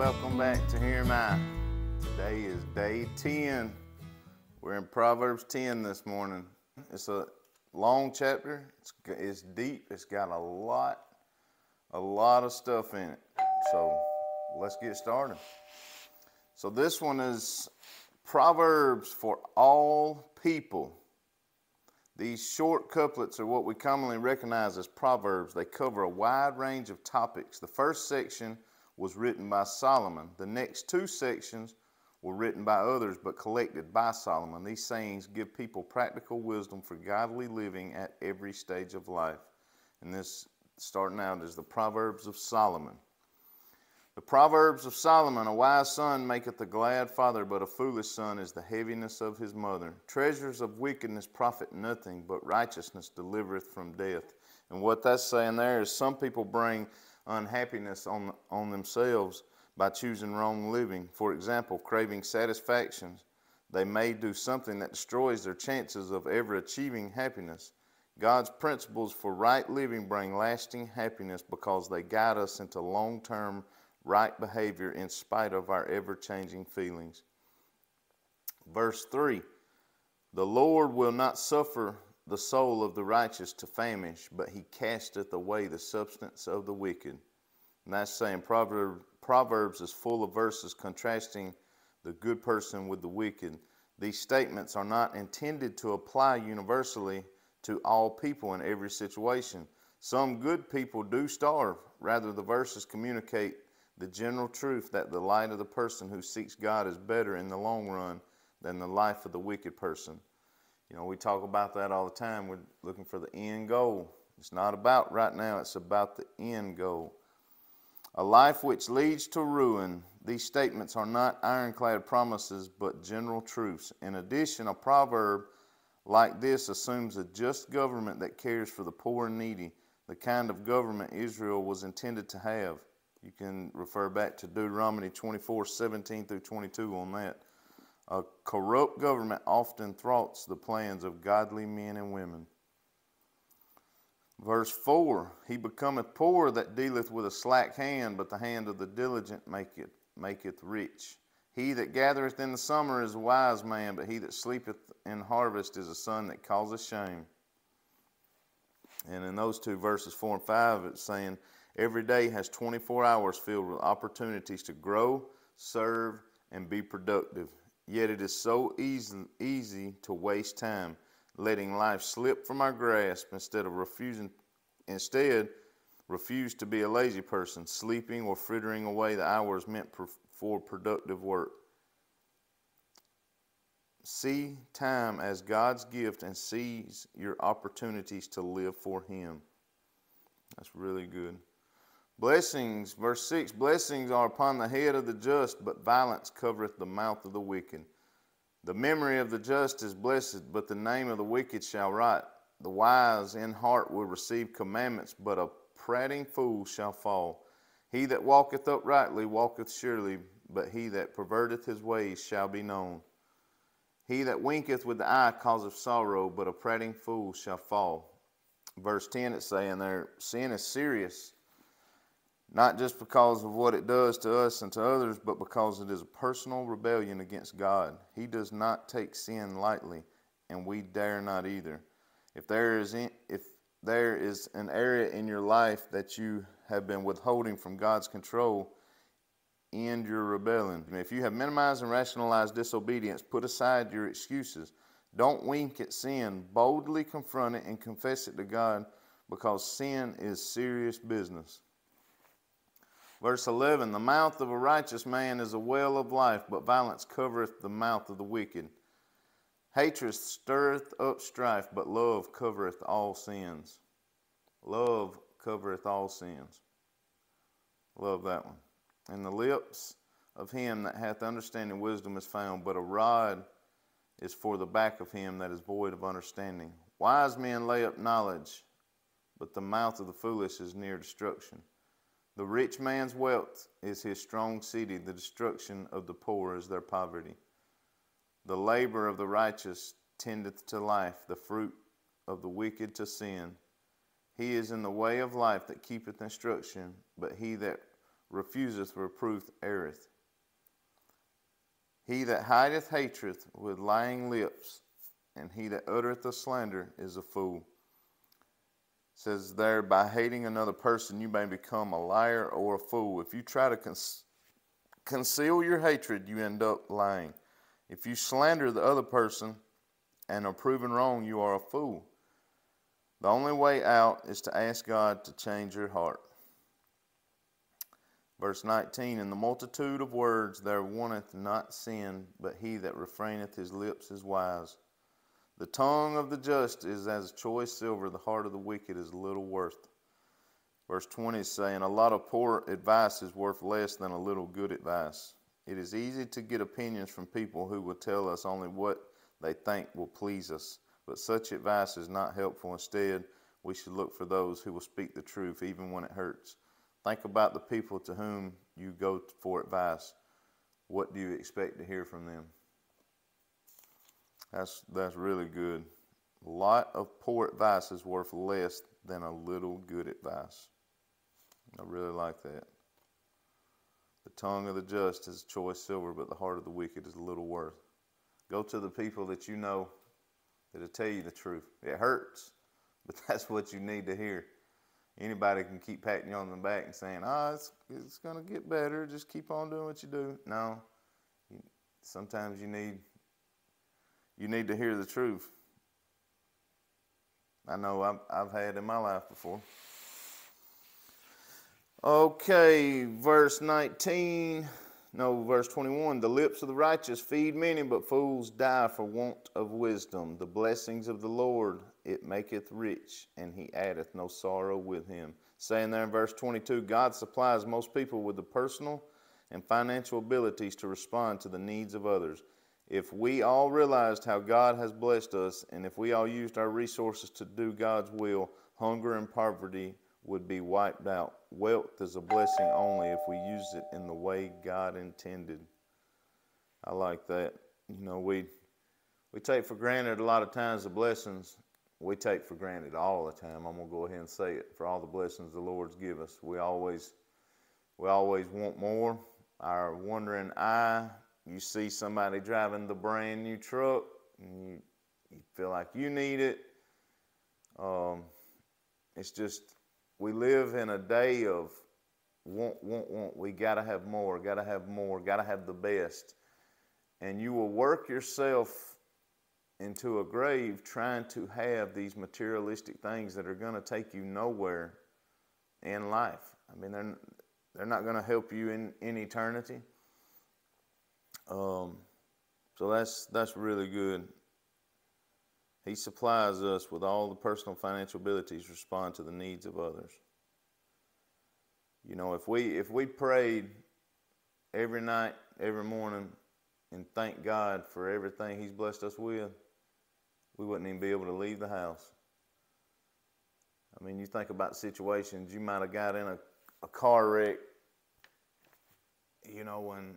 welcome back to Here Am I. Today is day 10. We're in Proverbs 10 this morning. It's a long chapter, it's, it's deep, it's got a lot, a lot of stuff in it. So let's get started. So this one is Proverbs for all people. These short couplets are what we commonly recognize as proverbs. They cover a wide range of topics. The first section was written by Solomon. The next two sections were written by others but collected by Solomon. These sayings give people practical wisdom for godly living at every stage of life. And this, starting out, is the Proverbs of Solomon. The Proverbs of Solomon A wise son maketh a glad father, but a foolish son is the heaviness of his mother. Treasures of wickedness profit nothing, but righteousness delivereth from death. And what that's saying there is some people bring unhappiness on, on themselves by choosing wrong living. For example, craving satisfactions. They may do something that destroys their chances of ever achieving happiness. God's principles for right living bring lasting happiness because they guide us into long term right behavior in spite of our ever changing feelings. Verse 3 The Lord will not suffer the soul of the righteous to famish, but he casteth away the substance of the wicked. And that's saying Proverbs is full of verses contrasting the good person with the wicked. These statements are not intended to apply universally to all people in every situation. Some good people do starve. Rather, the verses communicate the general truth that the life of the person who seeks God is better in the long run than the life of the wicked person. You know, we talk about that all the time. We're looking for the end goal. It's not about right now, it's about the end goal. A life which leads to ruin. These statements are not ironclad promises, but general truths. In addition, a proverb like this assumes a just government that cares for the poor and needy, the kind of government Israel was intended to have. You can refer back to Deuteronomy 24 17 through 22 on that. A corrupt government often thwarts the plans of godly men and women. Verse 4 He becometh poor that dealeth with a slack hand, but the hand of the diligent maketh, maketh rich. He that gathereth in the summer is a wise man, but he that sleepeth in harvest is a son that causeth shame. And in those two verses, 4 and 5, it's saying, Every day has 24 hours filled with opportunities to grow, serve, and be productive. Yet it is so easy, easy to waste time, letting life slip from our grasp instead of refusing, instead, refuse to be a lazy person, sleeping or frittering away the hours meant for productive work. See time as God's gift and seize your opportunities to live for Him. That's really good. Blessings, verse 6 Blessings are upon the head of the just, but violence covereth the mouth of the wicked. The memory of the just is blessed, but the name of the wicked shall rot. The wise in heart will receive commandments, but a prating fool shall fall. He that walketh uprightly walketh surely, but he that perverteth his ways shall be known. He that winketh with the eye causeth sorrow, but a prating fool shall fall. Verse 10 it's saying there, sin is serious not just because of what it does to us and to others, but because it is a personal rebellion against God. He does not take sin lightly, and we dare not either. If there is in, if there is an area in your life that you have been withholding from God's control, end your rebellion. If you have minimized and rationalized disobedience, put aside your excuses. Don't wink at sin. Boldly confront it and confess it to God because sin is serious business. Verse 11 The mouth of a righteous man is a well of life, but violence covereth the mouth of the wicked. Hatred stirreth up strife, but love covereth all sins. Love covereth all sins. Love that one. In the lips of him that hath understanding wisdom is found, but a rod is for the back of him that is void of understanding. Wise men lay up knowledge, but the mouth of the foolish is near destruction. The rich man's wealth is his strong city, the destruction of the poor is their poverty. The labor of the righteous tendeth to life, the fruit of the wicked to sin. He is in the way of life that keepeth instruction, but he that refuseth reproof erreth. He that hideth hatred with lying lips, and he that uttereth a slander is a fool. Says there, by hating another person, you may become a liar or a fool. If you try to conceal your hatred, you end up lying. If you slander the other person and are proven wrong, you are a fool. The only way out is to ask God to change your heart. Verse 19 In the multitude of words there wanteth not sin, but he that refraineth his lips is wise. The tongue of the just is as choice silver, the heart of the wicked is little worth. Verse 20 is saying, A lot of poor advice is worth less than a little good advice. It is easy to get opinions from people who will tell us only what they think will please us, but such advice is not helpful. Instead, we should look for those who will speak the truth even when it hurts. Think about the people to whom you go for advice. What do you expect to hear from them? That's, that's really good. A lot of poor advice is worth less than a little good advice. I really like that. The tongue of the just is choice silver, but the heart of the wicked is little worth. Go to the people that you know that'll tell you the truth. It hurts, but that's what you need to hear. Anybody can keep patting you on the back and saying, "Ah, oh, it's it's gonna get better. Just keep on doing what you do." No, sometimes you need you need to hear the truth. I know I've, I've had in my life before. Okay, verse 19. No, verse 21 The lips of the righteous feed many, but fools die for want of wisdom. The blessings of the Lord it maketh rich, and he addeth no sorrow with him. Saying there in verse 22 God supplies most people with the personal and financial abilities to respond to the needs of others. If we all realized how God has blessed us, and if we all used our resources to do God's will, hunger and poverty would be wiped out. Wealth is a blessing only if we use it in the way God intended. I like that. You know, we we take for granted a lot of times the blessings we take for granted all the time. I'm gonna go ahead and say it for all the blessings the Lord's give us. We always we always want more. Our wandering eye, you see somebody driving the brand new truck, and you, you feel like you need it. Um, it's just we live in a day of want, want, want. We got to have more, got to have more, got to have the best. And you will work yourself into a grave trying to have these materialistic things that are going to take you nowhere in life. I mean, they're, they're not going to help you in, in eternity. Um, so that's, that's really good. He supplies us with all the personal financial abilities to respond to the needs of others. You know, if we if we prayed every night, every morning, and thank God for everything He's blessed us with, we wouldn't even be able to leave the house. I mean, you think about situations you might have got in a, a car wreck, you know, when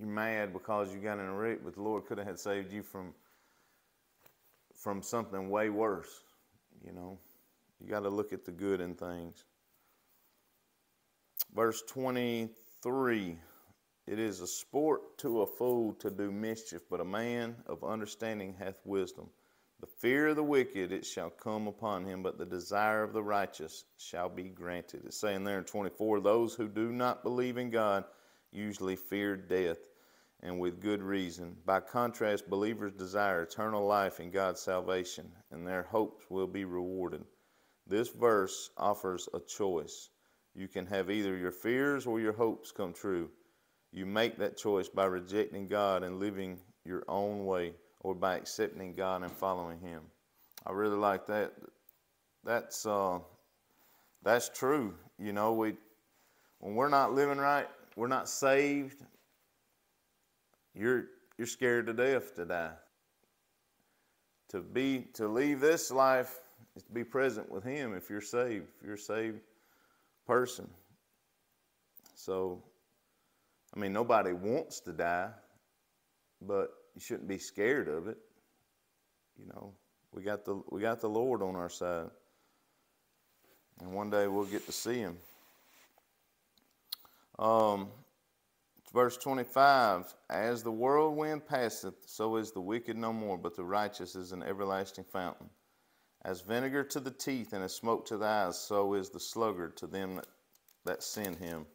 you're mad because you got in a wreck, but the Lord could have had saved you from from something way worse. You know, you got to look at the good in things. Verse 23 It is a sport to a fool to do mischief, but a man of understanding hath wisdom. The fear of the wicked it shall come upon him, but the desire of the righteous shall be granted. It's saying there in 24 those who do not believe in God usually fear death and with good reason. By contrast, believers desire eternal life and God's salvation, and their hopes will be rewarded. This verse offers a choice. You can have either your fears or your hopes come true. You make that choice by rejecting God and living your own way, or by accepting God and following Him. I really like that. That's uh, that's true. You know, we when we're not living right, we're not saved, you're, you're scared to death to die. To be to leave this life is to be present with Him if you're saved, if you're a saved person. So, I mean, nobody wants to die, but you shouldn't be scared of it. You know, we got the we got the Lord on our side. and one day we'll get to see him. Um, verse 25 As the whirlwind passeth, so is the wicked no more, but the righteous is an everlasting fountain. As vinegar to the teeth and as smoke to the eyes, so is the sluggard to them that, send him.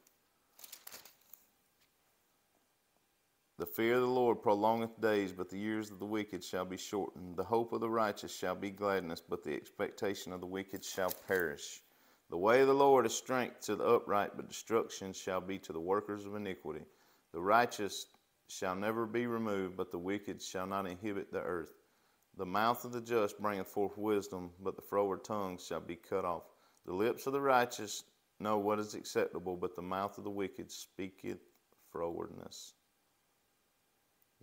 The fear of the Lord prolongeth days, but the years of the wicked shall be shortened. The hope of the righteous shall be gladness, but the expectation of the wicked shall perish. The way of the Lord is strength to the upright, but destruction shall be to the workers of iniquity. The righteous shall never be removed, but the wicked shall not inhabit the earth. The mouth of the just bringeth forth wisdom, but the froward tongue shall be cut off. The lips of the righteous know what is acceptable, but the mouth of the wicked speaketh frowardness.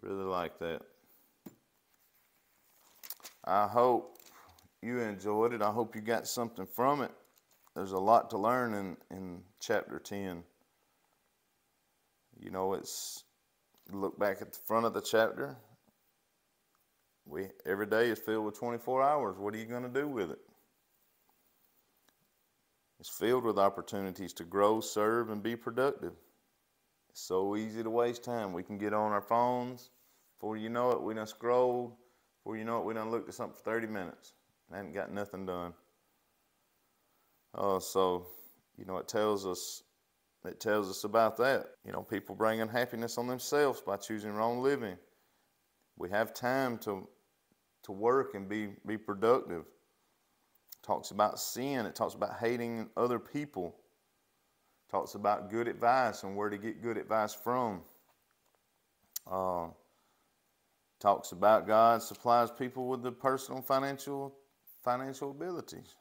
Really like that. I hope you enjoyed it. I hope you got something from it. There's a lot to learn in, in chapter 10. You know, it's look back at the front of the chapter. We every day is filled with 24 hours. What are you going to do with it? It's filled with opportunities to grow, serve, and be productive. It's so easy to waste time. We can get on our phones. Before you know it, we done scrolled. Before you know it, we done looked at something for 30 minutes. And hadn't got nothing done. Uh, so, you know, it tells us it tells us about that. You know, people bring unhappiness on themselves by choosing wrong living. We have time to to work and be be productive. It talks about sin. It talks about hating other people talks about good advice and where to get good advice from. Uh, talks about God supplies people with the personal financial financial abilities.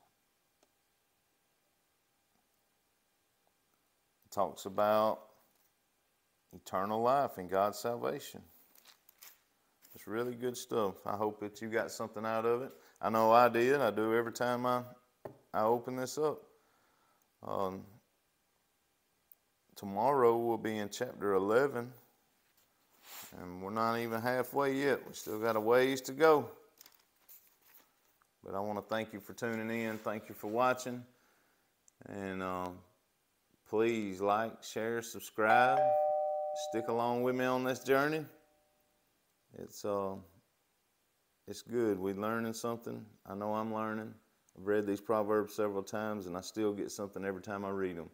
Talks about eternal life and God's salvation. It's really good stuff. I hope that you got something out of it. I know I did. I do every time I I open this up. Um, tomorrow we'll be in chapter 11, and we're not even halfway yet. We still got a ways to go. But I want to thank you for tuning in. Thank you for watching. And um, please like, share, subscribe. Stick along with me on this journey. It's uh, it's good. We're learning something. I know I'm learning. I've read these proverbs several times, and I still get something every time I read them.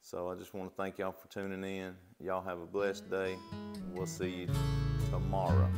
So I just want to thank y'all for tuning in. Y'all have a blessed day. We'll see you tomorrow.